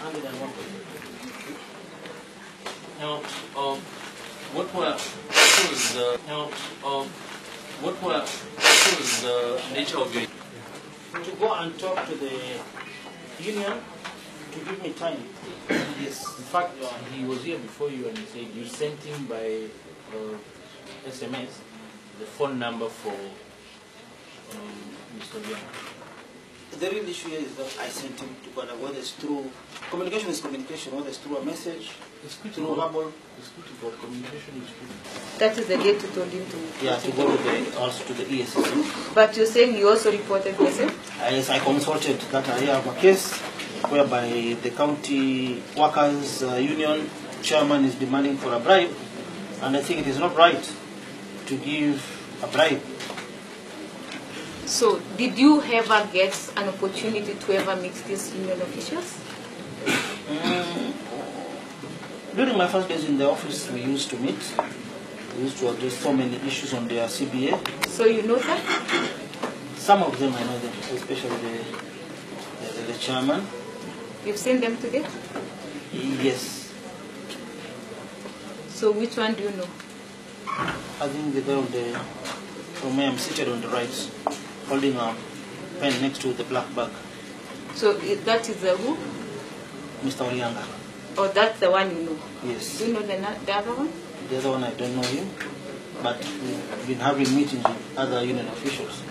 101 Now, um, what were was the now, um, what were the nature of your to go and talk to the union to give me time. yes? In fact, he was here before you and he said you sent him by uh, SMS the phone number for um, Mr. Young. The real issue here is that I sent him to Ghana, whether it's through communication is communication, whether it's through a message, It's good to through verbal. It's good to know. Communication is good. That is the date you told him to. Yeah, to go to the also to the ESC. But you're saying you also reported missing? Yes, I consulted that I have a case whereby the county workers uh, union chairman is demanding for a bribe, and I think it is not right to give a bribe. So, did you ever get an opportunity to ever meet these union officials? Mm, During my first days in the office, we used to meet. We used to address so many issues on their CBA. So you know that? Some of them I know them, especially the, the, the chairman. You've seen them today? Yes, So which one do you know? I think the guy on the from where I'm seated on the right, holding a pen next to the black bag, So that is the who? Mr. Olianga. Oh, that's the one you know? Yes. Do you know the, the other one? The other one I don't know him, but we've been having meetings with other union officials.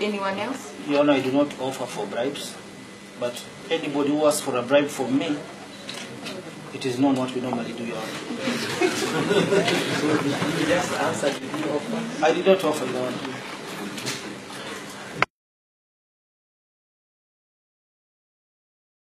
Anyone else? Your Honor, I do not offer for bribes, but anybody who asks for a bribe from me, it is known what we normally do, Your Honor. I did not offer, Honor.